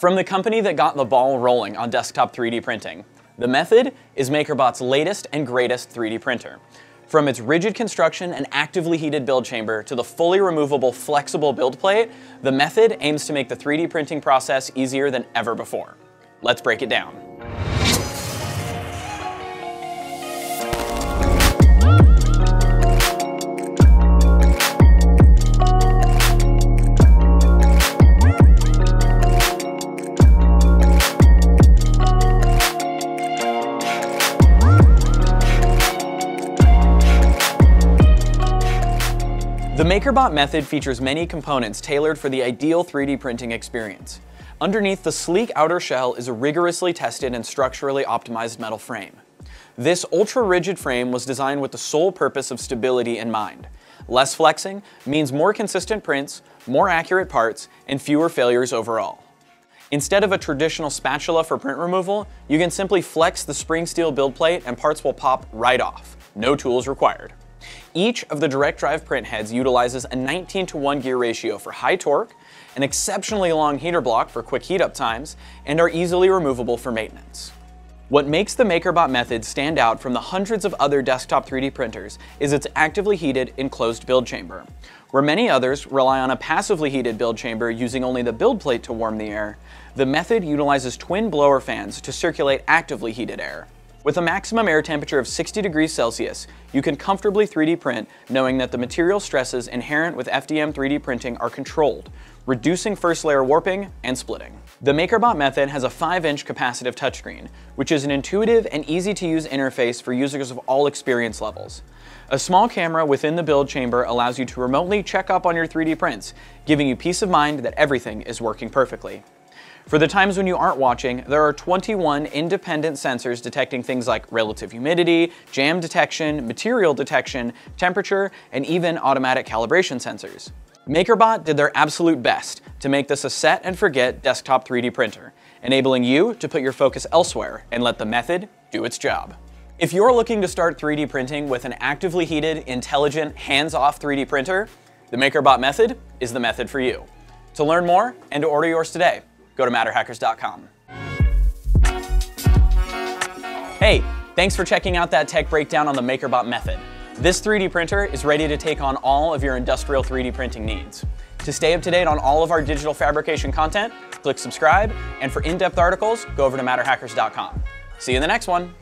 From the company that got the ball rolling on desktop 3D printing, the Method is MakerBot's latest and greatest 3D printer. From its rigid construction and actively heated build chamber to the fully removable flexible build plate, the Method aims to make the 3D printing process easier than ever before. Let's break it down. The MakerBot method features many components tailored for the ideal 3D printing experience. Underneath the sleek outer shell is a rigorously tested and structurally optimized metal frame. This ultra-rigid frame was designed with the sole purpose of stability in mind. Less flexing means more consistent prints, more accurate parts, and fewer failures overall. Instead of a traditional spatula for print removal, you can simply flex the spring steel build plate and parts will pop right off. No tools required. Each of the direct drive print heads utilizes a 19 to 1 gear ratio for high torque, an exceptionally long heater block for quick heat up times, and are easily removable for maintenance. What makes the MakerBot method stand out from the hundreds of other desktop 3D printers is its actively heated enclosed build chamber. Where many others rely on a passively heated build chamber using only the build plate to warm the air, the method utilizes twin blower fans to circulate actively heated air. With a maximum air temperature of 60 degrees Celsius, you can comfortably 3D print knowing that the material stresses inherent with FDM 3D printing are controlled, reducing first layer warping and splitting. The MakerBot method has a 5-inch capacitive touchscreen, which is an intuitive and easy-to-use interface for users of all experience levels. A small camera within the build chamber allows you to remotely check up on your 3D prints, giving you peace of mind that everything is working perfectly. For the times when you aren't watching, there are 21 independent sensors detecting things like relative humidity, jam detection, material detection, temperature, and even automatic calibration sensors. MakerBot did their absolute best to make this a set and forget desktop 3D printer, enabling you to put your focus elsewhere and let the method do its job. If you're looking to start 3D printing with an actively heated, intelligent, hands-off 3D printer, the MakerBot method is the method for you. To learn more and to order yours today, go to matterhackers.com. Hey, thanks for checking out that tech breakdown on the MakerBot method. This 3D printer is ready to take on all of your industrial 3D printing needs. To stay up to date on all of our digital fabrication content, click subscribe, and for in-depth articles, go over to matterhackers.com. See you in the next one.